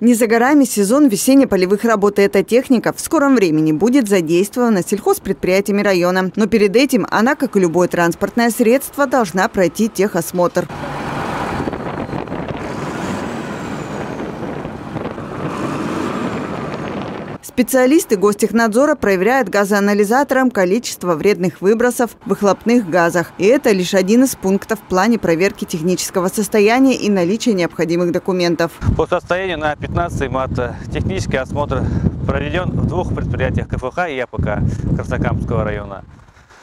Не за горами сезон весенне-полевых работ. И эта техника в скором времени будет задействована сельхозпредприятиями района. Но перед этим она, как и любое транспортное средство, должна пройти техосмотр. Специалисты гостехнадзора проверяют газоанализатором количество вредных выбросов в выхлопных газах. И это лишь один из пунктов в плане проверки технического состояния и наличия необходимых документов. По состоянию на 15 марта технический осмотр проведен в двух предприятиях КФХ и АПК Краснокамского района.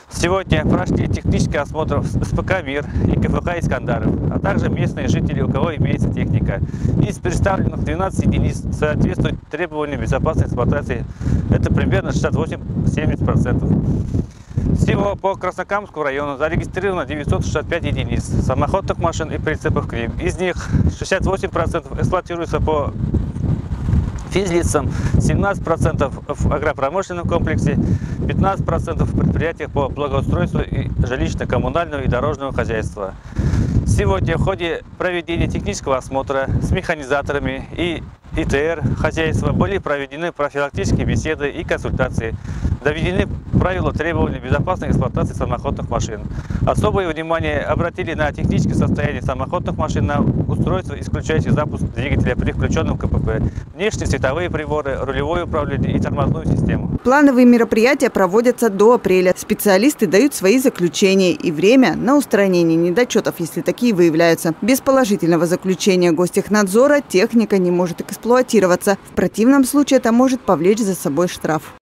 Сегодня прошли технический осмотр СПК «Мир» и КФХ «Искандаров», а также местные жители, у кого имеется техника. Из представленных 12 единиц соответствует требованиям безопасной эксплуатации. Это примерно 68-70%. Всего по Краснокамскому району зарегистрировано 965 единиц самоходных машин и прицепов к ним. Из них 68% эксплуатируются по физлицам, 17% в агропромышленном комплексе, 15% в предприятиях по благоустройству и жилищно-коммунального и дорожного хозяйства. Сегодня в ходе проведения технического осмотра с механизаторами и ИТР хозяйства были проведены профилактические беседы и консультации доведены правила требований безопасной эксплуатации самоходных машин. Особое внимание обратили на техническое состояние самоходных машин, на устройство, исключающее запуск двигателя при включенном КПП, внешние световые приборы, рулевое управление и тормозную систему. Плановые мероприятия проводятся до апреля. Специалисты дают свои заключения и время на устранение недочетов, если такие выявляются. Без положительного заключения гостехнадзора техника не может эксплуатироваться. В противном случае это может повлечь за собой штраф.